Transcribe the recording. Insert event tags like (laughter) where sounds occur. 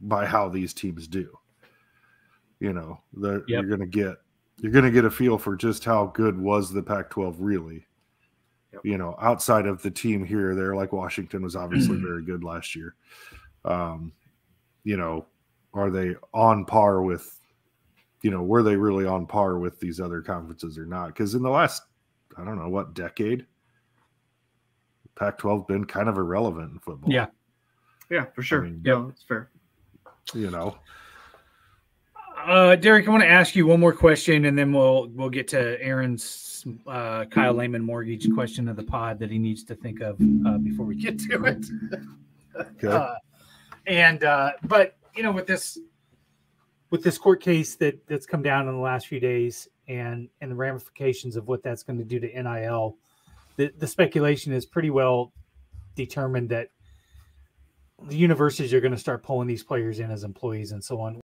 by how these teams do. You know, yep. you're going to get you're going to get a feel for just how good was the Pac-12 really. Yep. You know, outside of the team here or there, like Washington was obviously very good last year. Um, you know, are they on par with? You know, were they really on par with these other conferences or not? Because in the last, I don't know what decade, Pac-12 been kind of irrelevant in football. Yeah, yeah, for sure. I mean, yeah, it's fair. You know, uh, Derek, I want to ask you one more question, and then we'll we'll get to Aaron's uh, Kyle Lehman mortgage question of the pod that he needs to think of uh, before we get to it. (laughs) okay. Uh, and uh, but you know, with this with this court case that that's come down in the last few days, and and the ramifications of what that's going to do to NIL, the the speculation is pretty well determined that the universities are going to start pulling these players in as employees and so on.